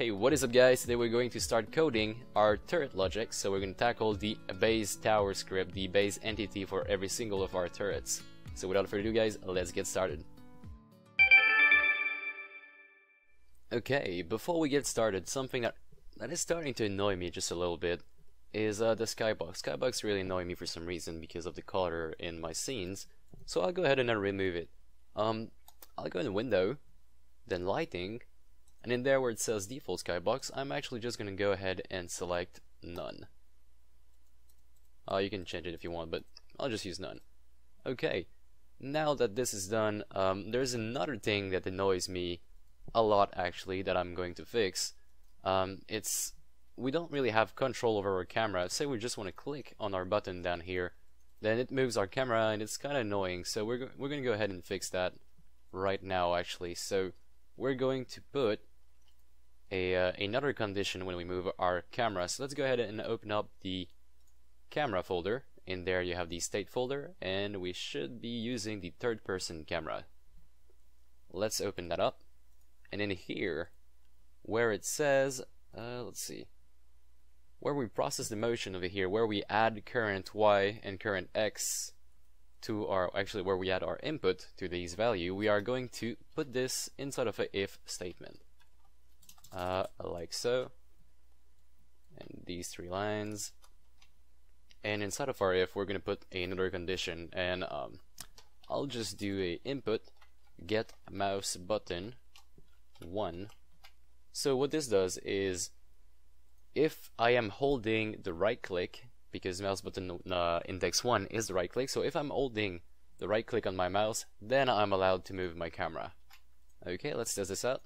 Hey, what is up guys? Today we're going to start coding our turret logic, so we're going to tackle the base tower script, the base entity for every single of our turrets. So without further ado guys, let's get started. Okay, before we get started, something that, that is starting to annoy me just a little bit is uh, the skybox. Skybox really annoy me for some reason because of the color in my scenes, so I'll go ahead and remove it. Um, I'll go in the Window, then Lighting, and in there where it says default skybox, I'm actually just going to go ahead and select none. Uh, you can change it if you want, but I'll just use none. Okay, now that this is done, um, there's another thing that annoys me a lot actually that I'm going to fix. Um, it's we don't really have control over our camera. Say we just want to click on our button down here, then it moves our camera and it's kind of annoying. So we're we're going to go ahead and fix that right now actually. So we're going to put a uh, another condition when we move our camera. So let's go ahead and open up the camera folder. In there you have the state folder and we should be using the third person camera. Let's open that up. And in here where it says uh, let's see where we process the motion over here where we add current y and current x to our actually where we add our input to these value we are going to put this inside of a if statement uh, like so. And these three lines. And inside of our if we're going to put another condition. And um, I'll just do a input get mouse button 1 so what this does is if I am holding the right click because mouse button uh, index 1 is the right click so if I'm holding the right click on my mouse then I'm allowed to move my camera. Okay let's test this out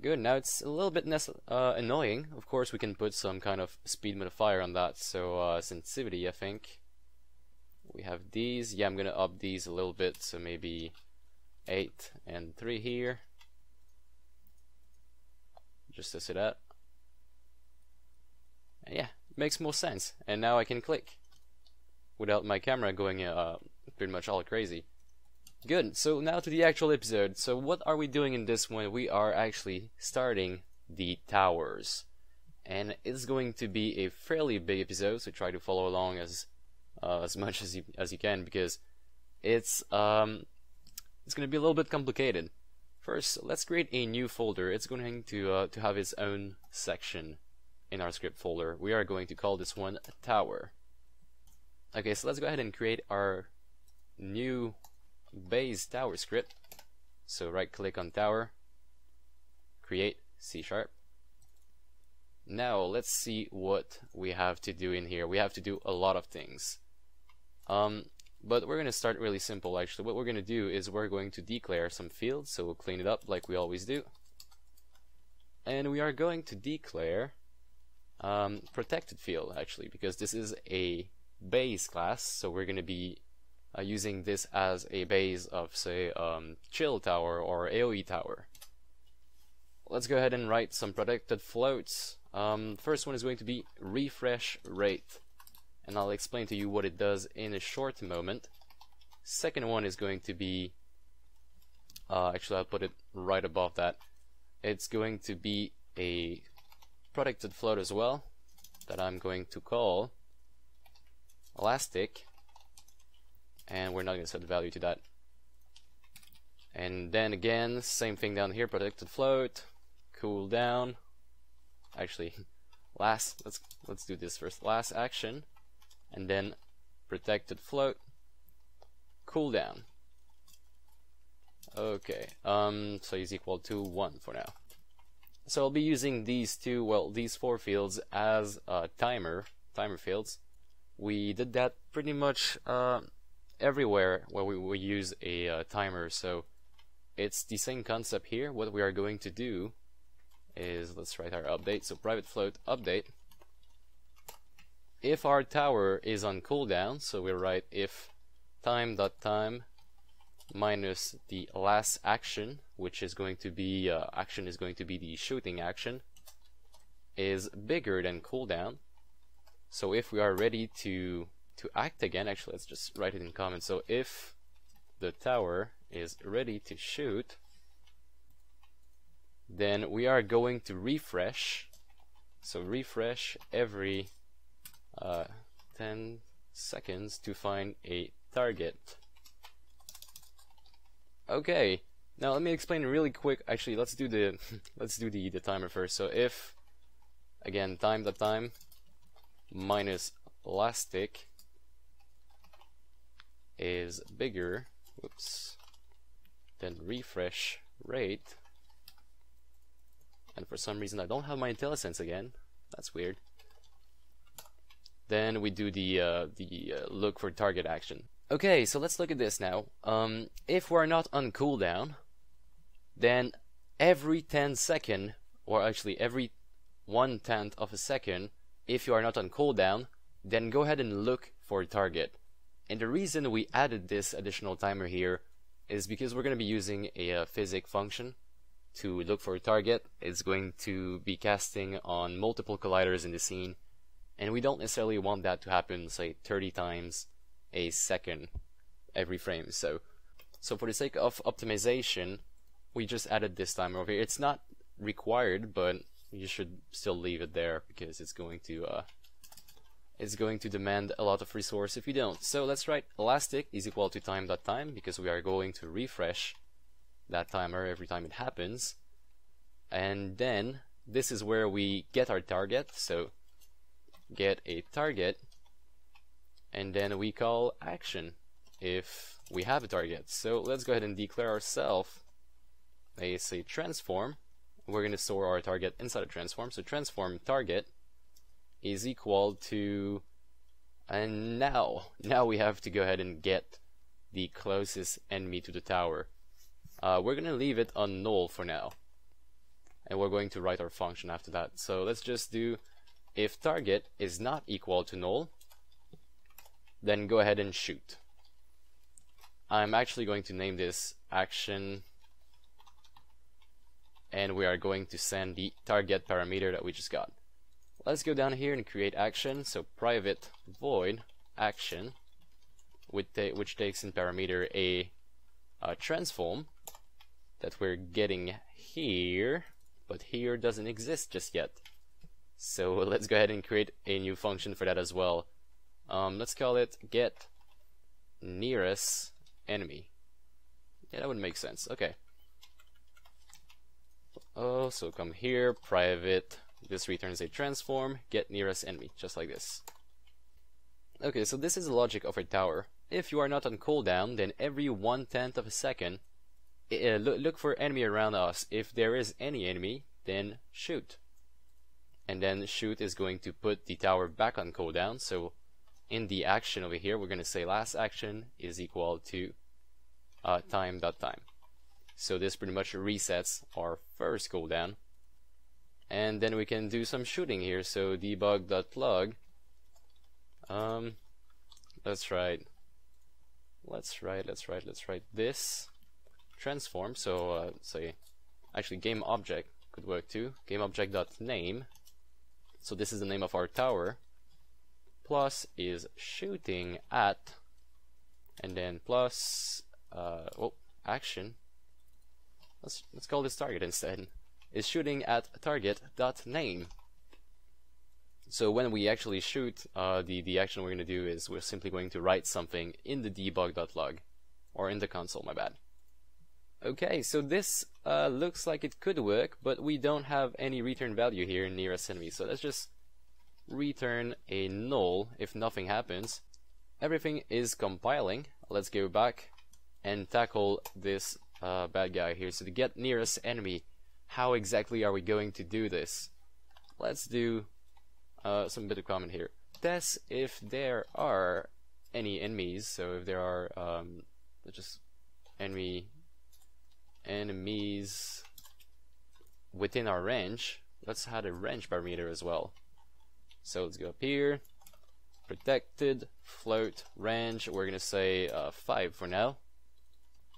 Good, now it's a little bit uh, annoying. Of course, we can put some kind of speed modifier on that, so uh, sensitivity, I think. We have these. Yeah, I'm gonna up these a little bit, so maybe 8 and 3 here. Just to see that. And yeah, makes more sense. And now I can click without my camera going uh, pretty much all crazy. Good, so now to the actual episode. So what are we doing in this one? We are actually starting the towers. And it's going to be a fairly big episode, so try to follow along as uh, as much as you as you can because it's um it's going to be a little bit complicated. First, let's create a new folder. It's going to uh, to have its own section in our script folder. We are going to call this one tower. Okay, so let's go ahead and create our new base tower script. So right click on tower, create C sharp. Now let's see what we have to do in here. We have to do a lot of things. Um, but we're going to start really simple actually. What we're going to do is we're going to declare some fields, so we'll clean it up like we always do. And we are going to declare um, protected field actually because this is a base class, so we're going to be uh, using this as a base of say um, chill tower or AoE tower. Let's go ahead and write some protected floats. Um, first one is going to be refresh rate and I'll explain to you what it does in a short moment. Second one is going to be uh, actually I'll put it right above that. It's going to be a protected float as well that I'm going to call elastic and we're not going to set the value to that. And then again same thing down here protected float cool down. Actually last let's let's do this first. Last action and then protected float cool down. okay um so is equal to 1 for now. So I'll be using these two well these four fields as a timer timer fields. We did that pretty much uh, everywhere where we, we use a uh, timer. So it's the same concept here. What we are going to do is let's write our update. So private float update. If our tower is on cooldown so we write if time dot time minus the last action which is going to be uh, action is going to be the shooting action is bigger than cooldown. So if we are ready to to act again, actually let's just write it in comments. So if the tower is ready to shoot, then we are going to refresh. So refresh every uh, 10 seconds to find a target. Okay, now let me explain really quick. Actually, let's do the let's do the the timer first. So if again time the time minus elastic is bigger, whoops, then refresh rate. And for some reason I don't have my IntelliSense again. That's weird. Then we do the uh, the uh, look for target action. Okay, so let's look at this now. Um, if we're not on cooldown, then every 10 second, or actually every one tenth of a second, if you are not on cooldown, then go ahead and look for a target. And the reason we added this additional timer here is because we're going to be using a, a uh, physic function to look for a target. It's going to be casting on multiple colliders in the scene, and we don't necessarily want that to happen, say, 30 times a second every frame. So, so for the sake of optimization, we just added this timer over here. It's not required, but you should still leave it there because it's going to uh, it's going to demand a lot of resource if you don't. So let's write elastic is equal to time dot time because we are going to refresh that timer every time it happens. And then this is where we get our target. So get a target and then we call action if we have a target. So let's go ahead and declare ourselves a say transform. We're going to store our target inside a transform. So transform target is equal to and now now we have to go ahead and get the closest enemy to the tower. Uh, we're gonna leave it on null for now. And we're going to write our function after that. So let's just do if target is not equal to null then go ahead and shoot. I'm actually going to name this action and we are going to send the target parameter that we just got Let's go down here and create action. So private void action, which takes in parameter a, a transform that we're getting here, but here doesn't exist just yet. So let's go ahead and create a new function for that as well. Um, let's call it get nearest enemy. Yeah, that would make sense. Okay. Oh, so come here, private this returns a transform, get nearest enemy, just like this. Okay, so this is the logic of a tower. If you are not on cooldown, then every one tenth of a second, uh, look for enemy around us. If there is any enemy, then shoot. And then shoot is going to put the tower back on cooldown. So in the action over here, we're going to say last action is equal to uh, time dot time. So this pretty much resets our first cooldown and then we can do some shooting here. So debug.log um let's write let's write let's write let's write this transform. So uh, say actually game object could work too. Game object name so this is the name of our tower. Plus is shooting at and then plus uh, oh action. Let's let's call this target instead is shooting at target.name. So when we actually shoot, uh, the, the action we're going to do is we're simply going to write something in the debug.log, or in the console, my bad. Okay, so this uh, looks like it could work, but we don't have any return value here nearest enemy, so let's just return a null if nothing happens. Everything is compiling. Let's go back and tackle this uh, bad guy here. So to get nearest enemy, how exactly are we going to do this? Let's do uh, some bit of comment here. Test if there are any enemies. So if there are um, just enemy enemies within our range, let's add a range parameter as well. So let's go up here, protected, float, range, we're gonna say uh, 5 for now.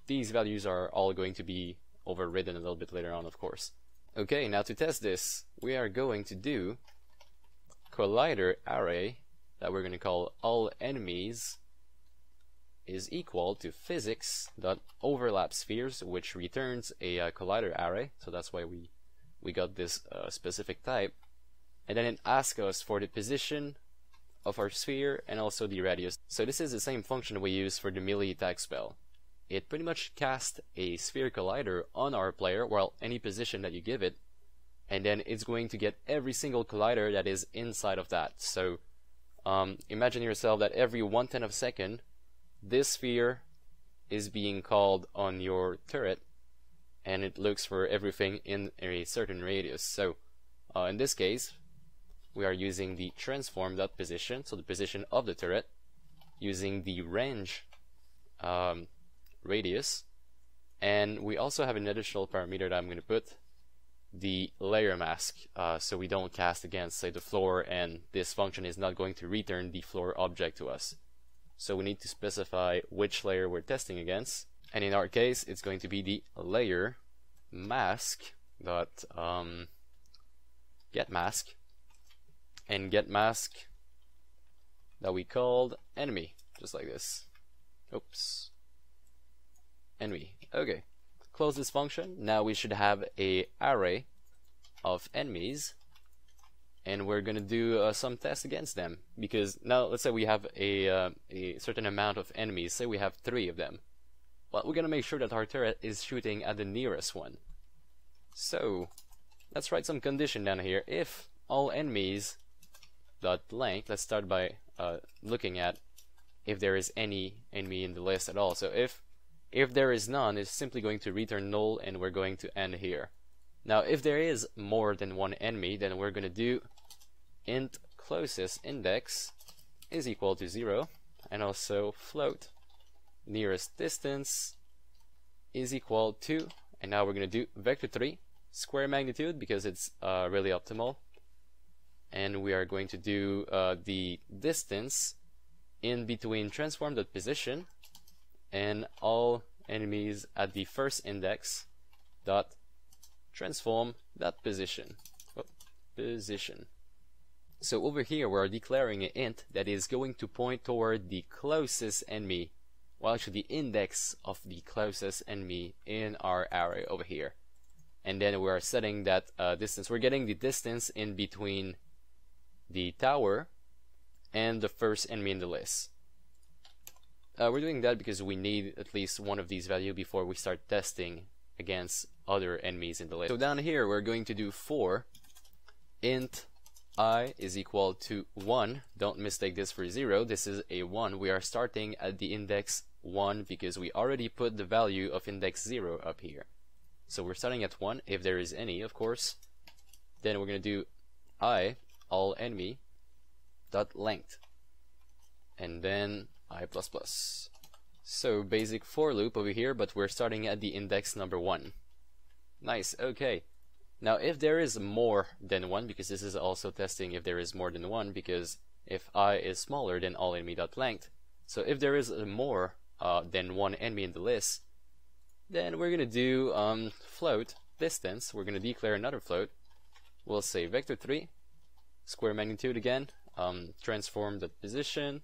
These values are all going to be overridden a little bit later on, of course. Okay, now to test this, we are going to do collider array that we're going to call all enemies is equal to physics dot overlap spheres, which returns a uh, collider array. So that's why we we got this uh, specific type, and then it asks us for the position of our sphere and also the radius. So this is the same function we use for the melee attack spell. It pretty much casts a sphere collider on our player, well, any position that you give it, and then it's going to get every single collider that is inside of that. So um, imagine yourself that every one tenth of a second, this sphere is being called on your turret, and it looks for everything in a certain radius. So uh, in this case, we are using the transform dot position, so the position of the turret, using the range um, radius, and we also have an additional parameter that I'm going to put the layer mask uh, so we don't cast against say the floor and this function is not going to return the floor object to us. So we need to specify which layer we're testing against. And in our case it's going to be the layer mask dot um, get mask and get mask that we called enemy just like this. Oops enemy okay. Close this function, now we should have a array of enemies and we're gonna do uh, some tests against them. Because now let's say we have a, uh, a certain amount of enemies. Say we have three of them. Well we're gonna make sure that our turret is shooting at the nearest one. So let's write some condition down here. If all enemies dot length let's start by uh, looking at if there is any enemy in the list at all. So if if there is none, it's simply going to return null and we're going to end here. Now, if there is more than one enemy, then we're going to do int closest index is equal to 0 and also float nearest distance is equal to and now we're going to do vector 3 square magnitude because it's uh, really optimal and we are going to do uh, the distance in between transform.position and all enemies at the first index dot transform that position. Oh, position. So over here we're declaring an int that is going to point toward the closest enemy. Well actually the index of the closest enemy in our array over here. And then we are setting that uh, distance. We're getting the distance in between the tower and the first enemy in the list uh, we're doing that because we need at least one of these value before we start testing against other enemies in the list. So down here we're going to do for int i is equal to 1. Don't mistake this for 0. This is a 1. We are starting at the index 1 because we already put the value of index 0 up here. So we're starting at 1 if there is any, of course. Then we're going to do i all enemy dot length. And then i++. Plus So basic for loop over here, but we're starting at the index number 1. Nice, okay. Now if there is more than 1, because this is also testing if there is more than 1, because if i is smaller than all enemy.length, so if there is more uh, than one enemy in the list, then we're going to do um, float distance, we're going to declare another float, we'll say vector 3, square magnitude again, um, transform the position,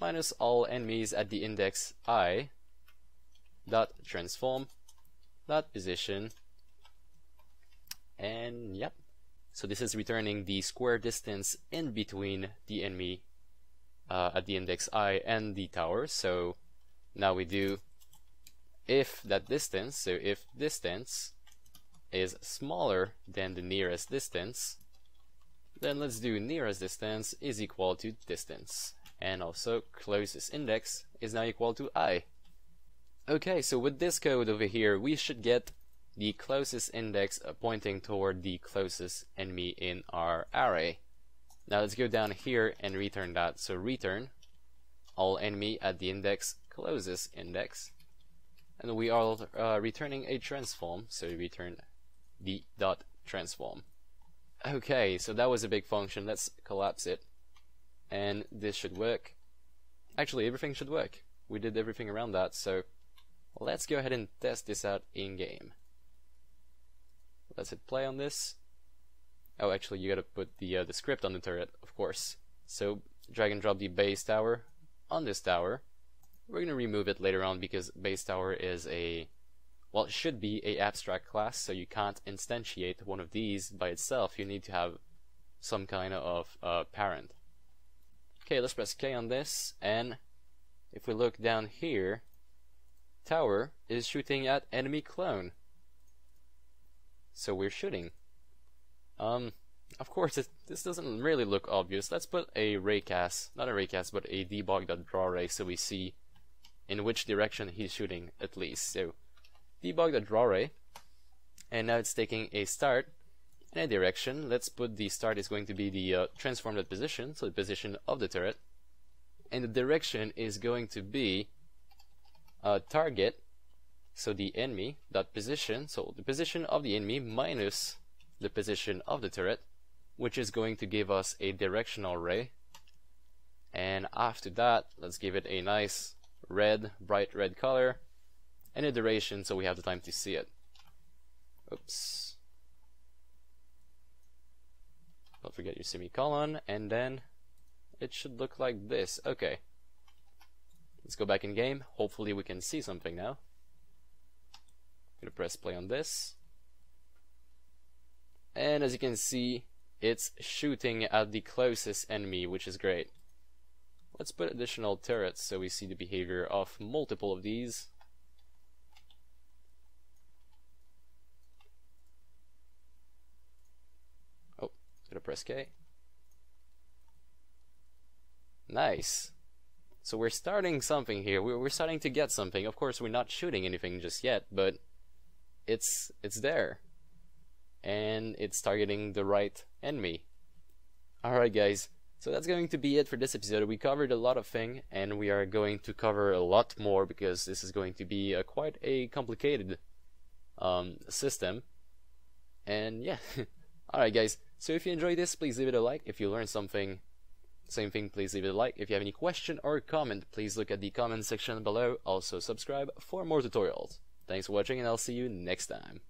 minus all enemies at the index i. Dot transform. Dot position. And yep. So this is returning the square distance in between the enemy uh, at the index i and the tower. So now we do if that distance so if distance is smaller than the nearest distance then let's do nearest distance is equal to distance and also closest index is now equal to i. Okay, so with this code over here, we should get the closest index pointing toward the closest enemy in our array. Now let's go down here and return that. So return all enemy at the index closest index. And we are uh, returning a transform, so return the dot transform. Okay, so that was a big function. Let's collapse it and this should work. Actually, everything should work. We did everything around that, so let's go ahead and test this out in-game. Let's hit play on this. Oh, actually, you gotta put the, uh, the script on the turret, of course. So, drag and drop the base tower on this tower. We're gonna remove it later on because base tower is a well, it should be a abstract class, so you can't instantiate one of these by itself. You need to have some kind of uh, parent. Okay, let's press K on this, and if we look down here, tower is shooting at enemy clone. So we're shooting. Um, of course, it, this doesn't really look obvious. Let's put a raycast, not a raycast, but a debug.drawRay so we see in which direction he's shooting at least. So debug.drawRay, and now it's taking a start in a direction. Let's put the start is going to be the uh, transformed position, so the position of the turret, and the direction is going to be uh, target, so the enemy dot position, so the position of the enemy minus the position of the turret, which is going to give us a directional ray. And after that, let's give it a nice red, bright red color, and a duration so we have the time to see it. Oops. Don't forget your semicolon, and then it should look like this. Okay. Let's go back in game. Hopefully we can see something now. I'm gonna press play on this. And as you can see, it's shooting at the closest enemy, which is great. Let's put additional turrets so we see the behavior of multiple of these. Gonna press K. Nice. So we're starting something here. We're, we're starting to get something. Of course, we're not shooting anything just yet, but it's it's there and it's targeting the right enemy. Alright guys, so that's going to be it for this episode. We covered a lot of thing, and we are going to cover a lot more because this is going to be a, quite a complicated um, system. And yeah, alright guys, so if you enjoyed this, please leave it a like. If you learned something, same thing, please leave it a like. If you have any question or comment, please look at the comment section below. Also subscribe for more tutorials. Thanks for watching and I'll see you next time.